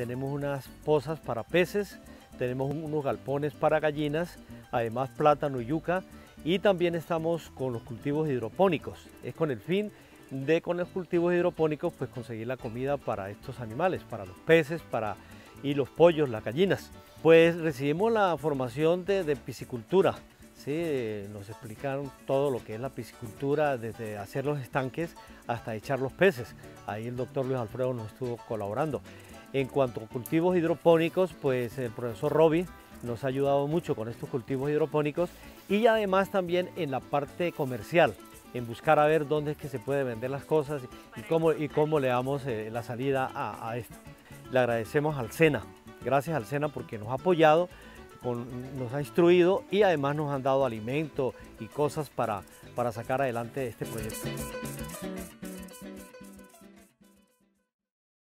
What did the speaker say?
tenemos unas pozas para peces, tenemos unos galpones para gallinas, además plátano y yuca y también estamos con los cultivos hidropónicos. Es con el fin de con los cultivos hidropónicos pues conseguir la comida para estos animales, para los peces para, y los pollos, las gallinas. Pues recibimos la formación de, piscicultura, ¿sí? nos explicaron todo lo que es la piscicultura, desde hacer los estanques hasta echar los peces. Ahí el doctor Luis Alfredo nos estuvo colaborando. En cuanto a cultivos hidropónicos, pues el profesor Robbie nos ha ayudado mucho con estos cultivos hidropónicos y además también en la parte comercial en buscar a ver dónde es que se puede vender las cosas y cómo, y cómo le damos eh, la salida a, esto. Le agradecemos al SENA, gracias al SENA porque nos ha apoyado, nos ha instruido y además nos han dado alimento y cosas para, para sacar adelante este proyecto.